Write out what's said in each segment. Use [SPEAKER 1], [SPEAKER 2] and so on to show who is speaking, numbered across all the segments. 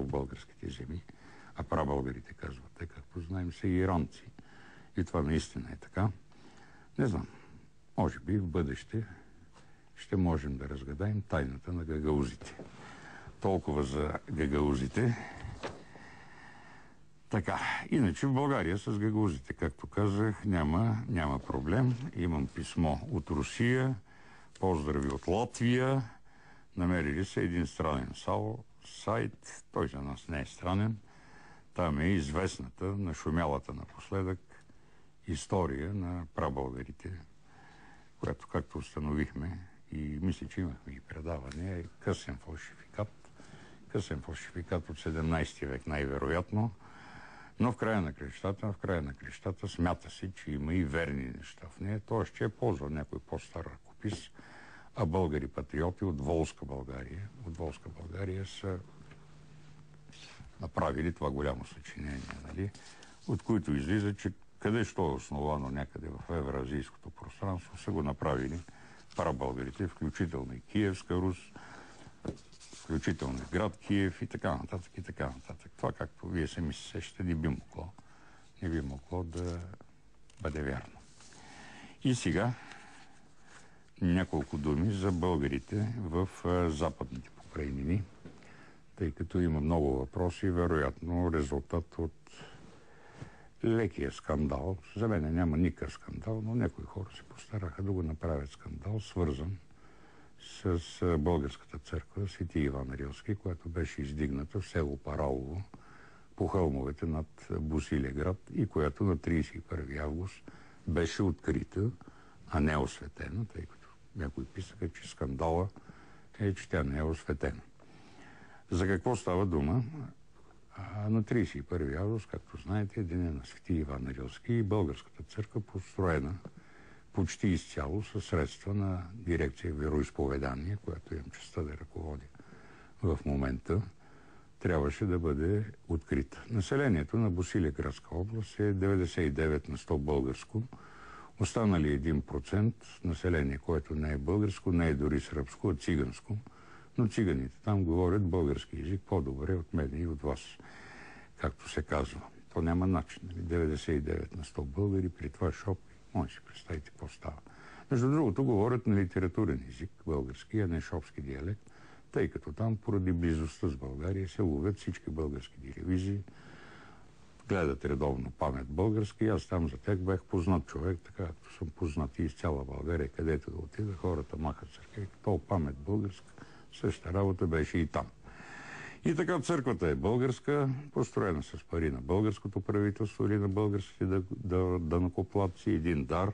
[SPEAKER 1] в българските земи, а прабългарите казват, те, както знаем, са иранци. И това наистина е така. Не знам, може би в бъдеще ще можем да разгадаем тайната на гагаузите. Толкова за гагаузите. Така, иначе в България с гагаузите, както казах, няма, няма проблем. Имам писмо от Русия, поздрави от Латвия. Намерили се един странен сал, сайт, той за нас не е странен. Там е известната, нашумялата напоследък, история на прабългарите, която, както установихме, и мисля, че имахме и предаване, е късен фалшификат. Късен фалшификат от 17 век най-вероятно. Но в края на крещата, в края на крещата смята се, че има и верни неща в нея. Той ще е ползвал някой по-стар ръкопис, а българи патриоти от Волска България, от Волска България са направили това голямо съчинение, нали? от които излиза, че къде що е основано някъде в евразийското пространство, са го направили парабългарите, включително и Киевска Рус, включително и град Киев и така нататък и така нататък. Това, както вие се ми се сещате, не би могло, не би могло да бъде вярно. И сега няколко думи за българите в западните покрайнини, тъй като има много въпроси, вероятно резултат от лекия скандал. За мен няма никакъв скандал, но някои хора се постараха да го направят скандал, свързан с българската църква Свети Иван Рилски, която беше издигната в село Паралово по хълмовете над Босилеград и която на 31 август беше открита, а не осветена, тъй като някои писаха, че скандала е, че тя не е осветена. За какво става дума? А на 31 август, както знаете, е деня на Свети Иван Рилски и българската църква построена почти изцяло със средства на дирекция Вероисповедание, която имам честа да ръководя в момента, трябваше да бъде открита. Населението на Босилия-Градска област е 99 на 100 българско, останали 1% население, което не е българско, не е дори сръбско, а циганско – но циганите там говорят български язик по-добре от мен и от вас, както се казва. То няма начин. 99 нали? на 100 българи, при това шоп, може си представите какво става. Между другото, говорят на литературен език, български, а не шопски диалект, тъй като там, поради близостта с България, се ловят всички български телевизии, гледат редовно памет български. Аз там за тях бях познат човек, така както съм познат и из цяла България, където да отида, хората махат църкви. То памет българска Същата работа беше и там. И така църквата е българска, построена с пари на българското правителство или на българските данакоплатци, един дар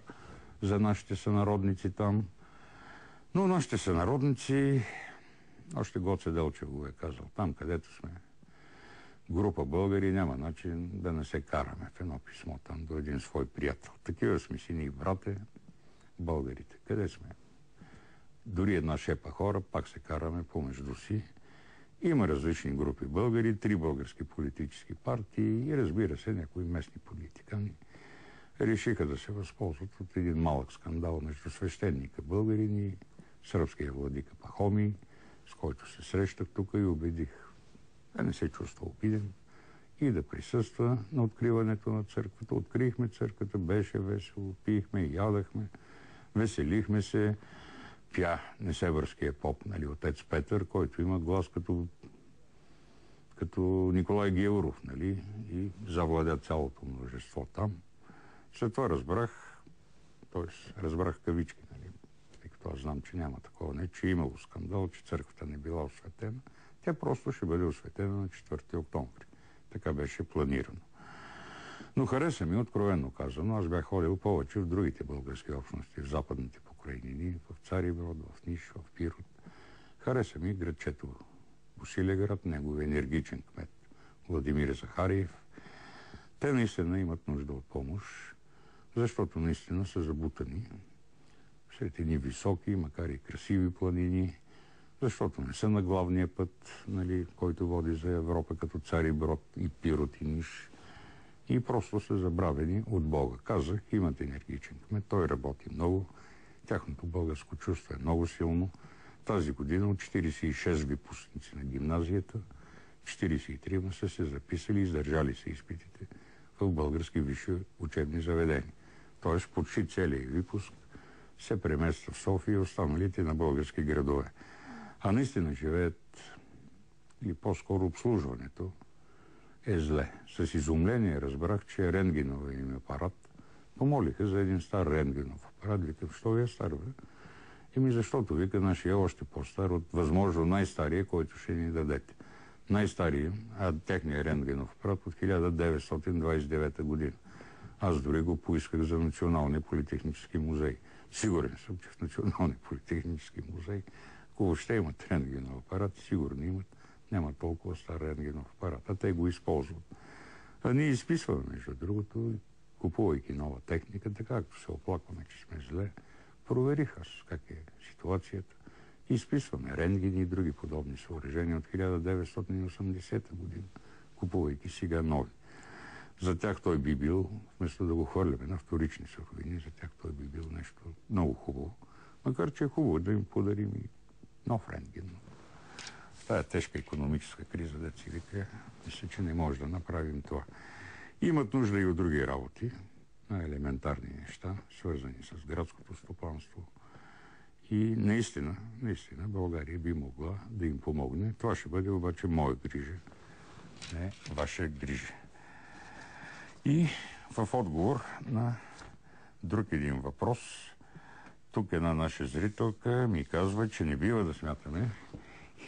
[SPEAKER 1] за нашите сънародници там. Но нашите сънародници, още Гоце Делчев го е казал, там където сме група българи, няма начин да не се караме в едно писмо там до един свой приятел. Такива сме си ни брате, българите. Къде сме? дори една шепа хора, пак се караме помежду си. Има различни групи българи, три български политически партии и разбира се, някои местни политикани решиха да се възползват от един малък скандал между свещеника българини сръбския владика Пахоми, с който се срещах тук и убедих да не се чувства обиден и да присъства на откриването на църквата. Открихме църквата, беше весело, пихме, ядахме, веселихме се пя Несебърския поп, нали, отец Петър, който има глас като, като Николай Георов, нали, и завладя цялото множество там. След това разбрах, т.е. разбрах кавички, нали, тъй като аз знам, че няма такова, не, че е имало скандал, че църквата не била осветена. Тя просто ще бъде осветена на 4 октомври. Така беше планирано. Но хареса ми, откровенно казано. Аз бях ходил повече в другите български общности, в западните Украинини, в Цариброд, в Ниш, в Пирот. Хареса ми градчето Босилеград, неговия енергичен кмет Владимир Захариев. Те наистина имат нужда от помощ, защото наистина са забутани сред едни високи, макар и красиви планини, защото не са на главния път, нали, който води за Европа като Цари Брод и Пирот и Ниш. И просто са забравени от Бога. Казах, имат енергичен кмет, той работи много, Тяхното българско чувство е много силно. Тази година от 46 випускници на гимназията 43 са се записали издържали се изпитите в български висши учебни заведения. Тоест почти целият випуск се премества в София и останалите на български градове. А наистина живеят и по-скоро обслужването е зле. С изумление разбрах, че рентгенова им апарат помолиха за един стар рентгенов апарат. Викам, що ви е стар, бе? Еми защото, вика, нашия е още по-стар от възможно най-стария, който ще ни дадете. Най-стария, а техният рентгенов апарат от 1929 година. Аз дори го поисках за Националния политехнически музей. Сигурен съм, че в Националния политехнически музей, ако въобще имат рентгенов апарат, сигурно имат, няма толкова стар рентгенов апарат, а те го използват. А ние изписваме, между другото, купувайки нова техника, така както се оплакваме, че сме зле, проверих аз как е ситуацията. Изписваме рентгени и други подобни съоръжения от 1980 година, купувайки сега нови. За тях той би бил, вместо да го хвърляме на вторични суровини, за тях той би бил нещо много хубаво. Макар, че е хубаво да им подарим и нов рентген. Е тежка економическа криза, да си вика. Мисля, че не може да направим това. Имат нужда и от други работи, на елементарни неща, свързани с градското стопанство. И наистина, наистина България би могла да им помогне. Това ще бъде обаче моя грижа, не ваша грижа. И в отговор на друг един въпрос, тук една наша зрителка ми казва, че не бива да смятаме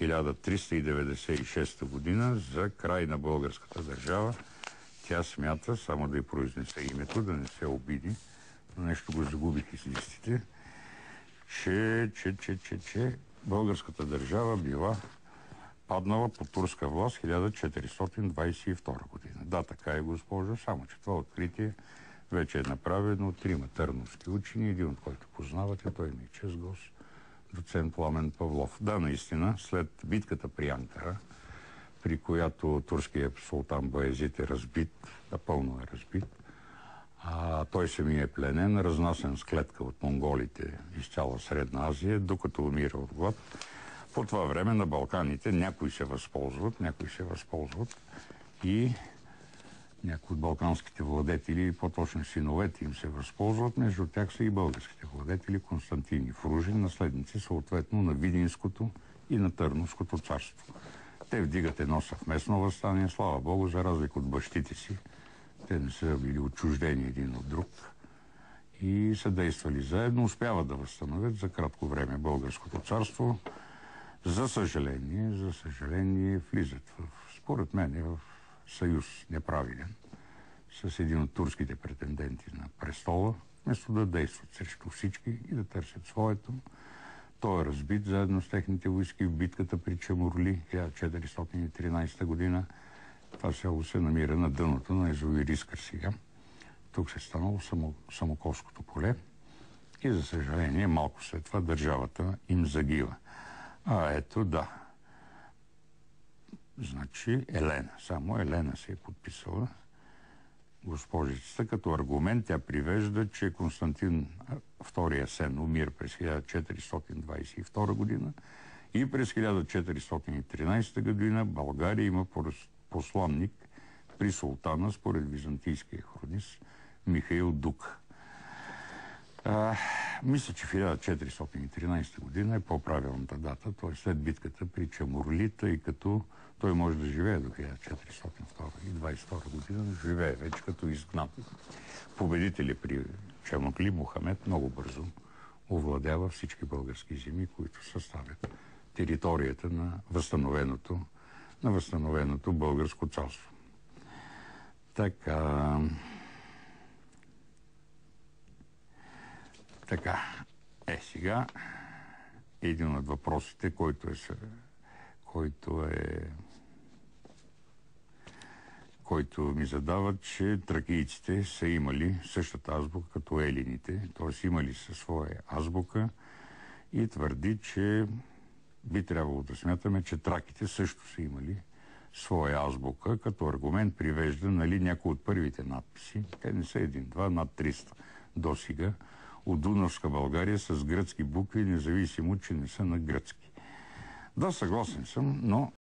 [SPEAKER 1] 1396 година за край на българската държава. Тя смята, само да й произнесе името, да не се обиди, но нещо го загубих из листите, че, че, че, че, че българската държава била паднала по турска власт 1422 година. Да, така е, госпожо, само че това откритие вече е направено трима търновски учени, един от който познавате, той ми е чест гост, доцент Пламен Павлов. Да, наистина, след битката при Анкара, при която турският султан Боязит е разбит, напълно е разбит, а той ми е пленен, разнасен с клетка от монголите из цяла Средна Азия, докато умира от глад. По това време на Балканите някои се възползват, някои се възползват и някои от балканските владетели, по-точно синовете им се възползват. Между тях са и българските владетели Константин и Фружин, наследници съответно на Видинското и на Търновското царство. Те вдигат едно съвместно възстание, слава Богу, за разлика от бащите си. Те не са били отчуждени един от друг и са действали заедно, успяват да възстановят за кратко време българското царство. За съжаление, за съжаление, влизат в, според мен, в съюз неправилен с един от турските претенденти на престола, вместо да действат срещу всички и да търсят своето. Той е разбит заедно с техните войски в битката при Чемурли 1413 година. Това село се намира на дъното на езовир Искър сега. Тук се е станало само, Самоколското поле и за съжаление малко след това държавата им загива. А ето да. Значи Елена. Само Елена се е подписала госпожицата. Като аргумент тя привежда, че Константин II Сен умир през 1422 година и през 1413 година България има посланник при султана според византийския хронист Михаил Дук. А, мисля, че 1413 година е по-правилната дата, т.е. след битката при Чамурли, тъй като той може да живее до 1422 година, живее вече като изгнат. Победители при Чамурли Мохамед много бързо овладява всички български земи, които съставят територията на възстановеното, на възстановеното българско царство. Така... Така, е сега един от въпросите, който е, който е който ми задават, че тракийците са имали същата азбука като елините, т.е. имали със своя азбука и твърди, че би трябвало да смятаме, че траките също са имали своя азбука, като аргумент привежда нали, някои от първите надписи. Те не са един-два, над 300 до сега от Дунавска България с гръцки букви, независимо, че не са на гръцки. Да, съгласен съм, но